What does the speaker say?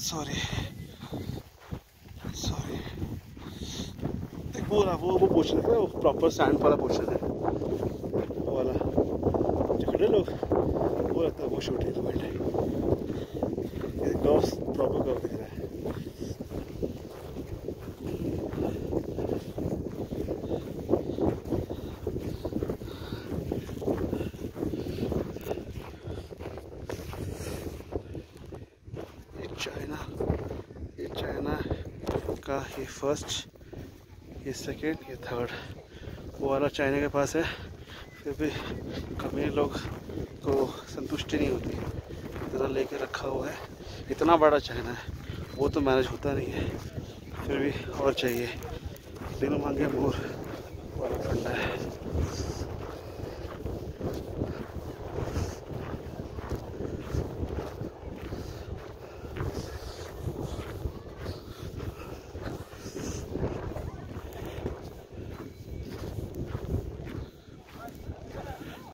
Sorry sorry एक वो रहा वो वो पोर्शन है, वो प्रॉपर सैंड वाला पोर्शन है। वो वाला। खड़े लोग, वो लगता है वो पॉइंट है कर्व प्रॉपर रहा है ये चाइना ये चाइना का ये फ़र्स्ट ये सेकंड ये थर्ड वो वाला चाइना के पास है। फिर भी कभी लोग को संतुष्टि नहीं होती। इतना लेके रखा हुआ है। इतना बड़ा चाइना है। वो तो मैनेज होता नहीं है। फिर भी और चाहिए। दिन मांगे मोर। वाला ठंडा है।